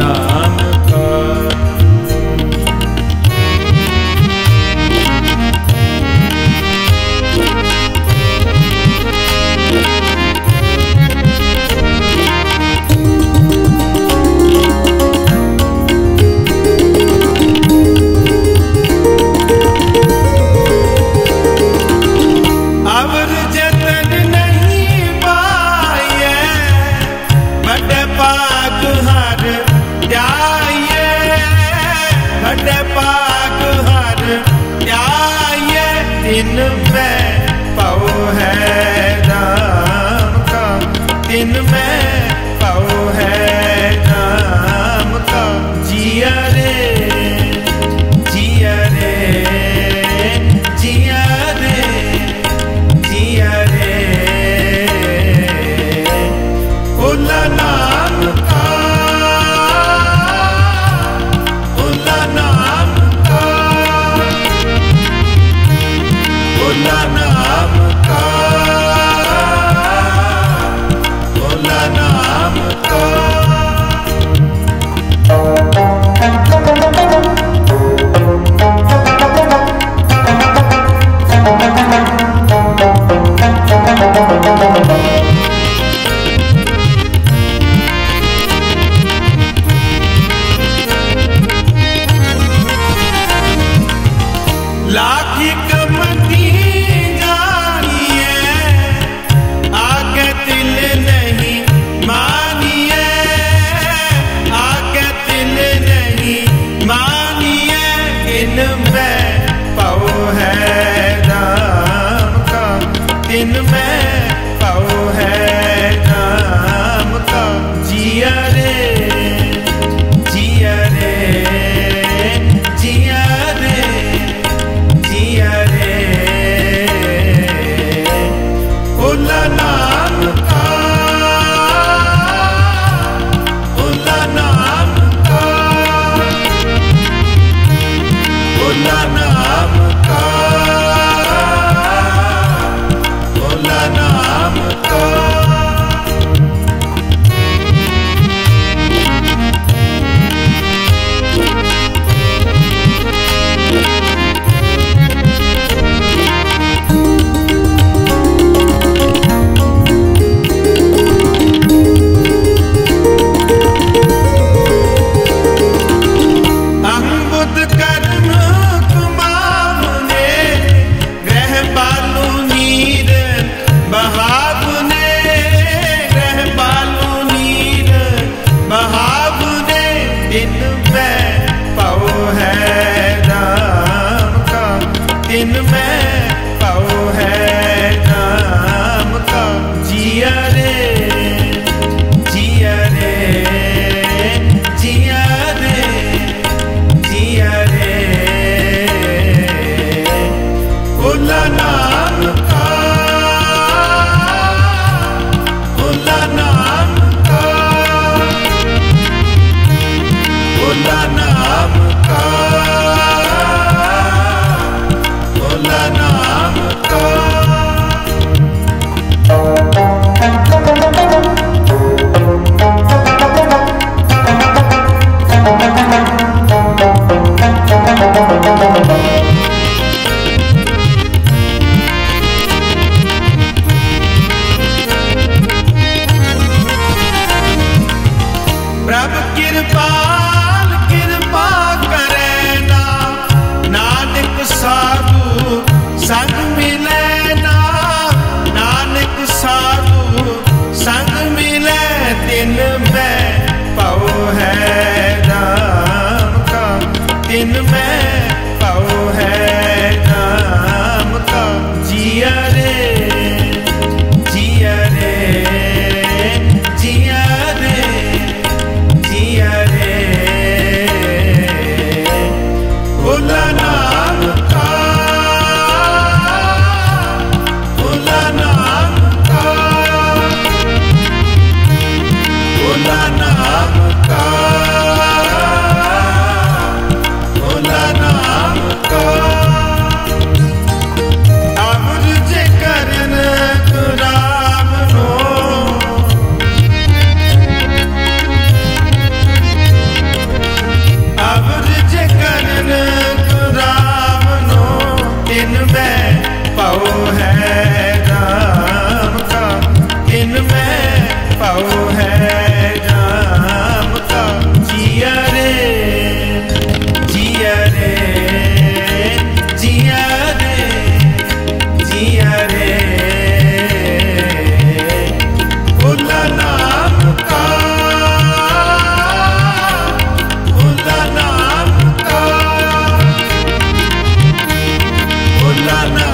भोला ਪਾਉ ਹੈ। भोला नाम का भोला नाम का कृपा in the back. Barna.